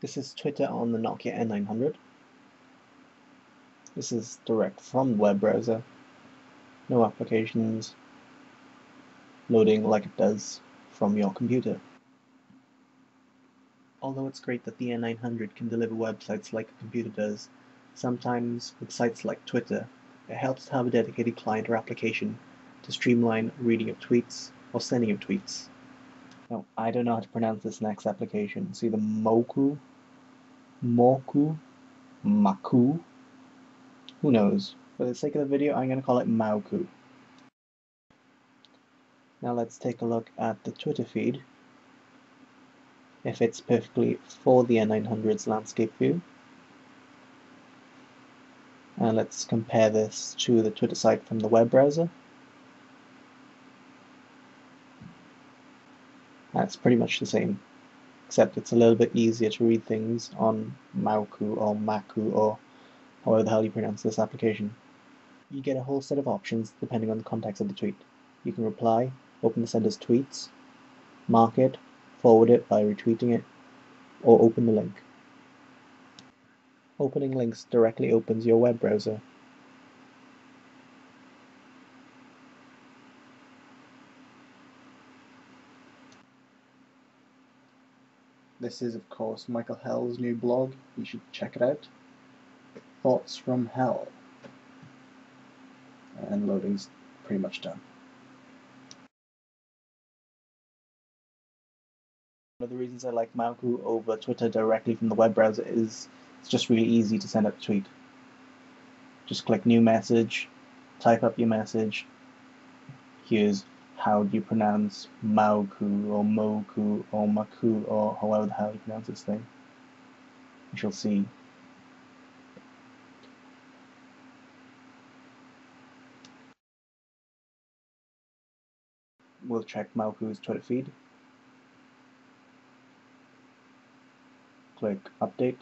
This is Twitter on the Nokia N900. This is direct from the web browser. No applications loading like it does from your computer. Although it's great that the N900 can deliver websites like a computer does, sometimes with sites like Twitter, it helps to have a dedicated client or application to streamline reading of tweets or sending of tweets. Now, I don't know how to pronounce this next application. It's either Moku, Moku, Maku, who knows. For the sake of the video, I'm going to call it Mauku. Now let's take a look at the Twitter feed. If it's perfectly for the N900's landscape view. And let's compare this to the Twitter site from the web browser. That's pretty much the same, except it's a little bit easier to read things on Mauku or Maku or however the hell you pronounce this application. You get a whole set of options depending on the context of the tweet. You can reply, open the sender's tweets, mark it, forward it by retweeting it, or open the link. Opening links directly opens your web browser This is, of course, Michael Hell's new blog. You should check it out. Thoughts from Hell. And loading's pretty much done. One of the reasons I like Mauku over Twitter directly from the web browser is it's just really easy to send out a tweet. Just click new message, type up your message. Here's how do you pronounce Mauku or Moku or Maku or however the hell you pronounce this thing. We shall see. We'll check Mauku's Twitter feed. Click Update.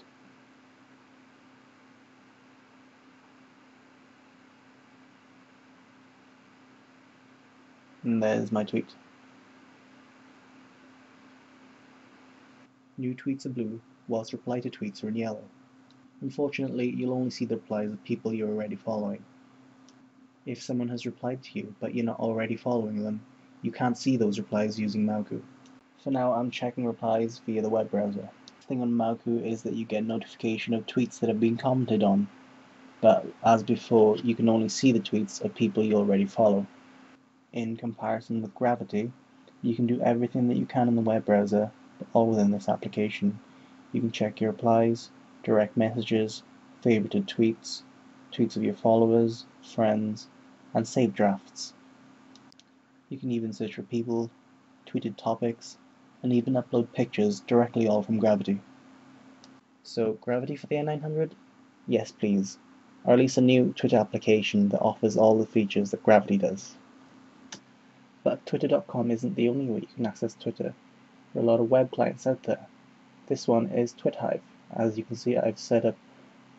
And there's my tweet. New tweets are blue, whilst reply to tweets are in yellow. Unfortunately, you'll only see the replies of people you're already following. If someone has replied to you, but you're not already following them, you can't see those replies using Mauku. For now, I'm checking replies via the web browser. The thing on Mauku is that you get notification of tweets that have been commented on, but as before, you can only see the tweets of people you already follow in comparison with Gravity, you can do everything that you can in the web browser, but all within this application. You can check your replies, direct messages, favorited tweets, tweets of your followers, friends, and save drafts. You can even search for people, tweeted topics, and even upload pictures directly all from Gravity. So, Gravity for the N900? Yes, please. Or at least a new Twitter application that offers all the features that Gravity does. But Twitter.com isn't the only way you can access Twitter. There are a lot of web clients out there. This one is TwitHive. As you can see, I've set up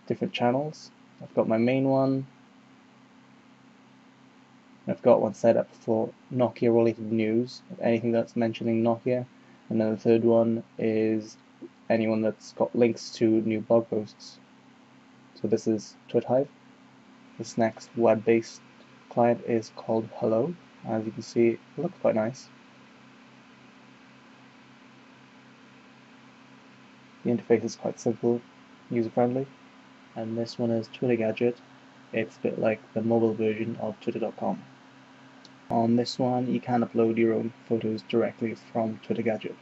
different channels. I've got my main one. I've got one set up for Nokia related news, anything that's mentioning Nokia. And then the third one is anyone that's got links to new blog posts. So this is TwitHive. This next web-based client is called Hello as you can see it looks quite nice. The interface is quite simple user friendly and this one is Twitter Gadget. It's a bit like the mobile version of twitter.com on this one you can upload your own photos directly from Twitter Gadget